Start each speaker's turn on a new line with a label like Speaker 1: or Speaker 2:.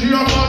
Speaker 1: You know.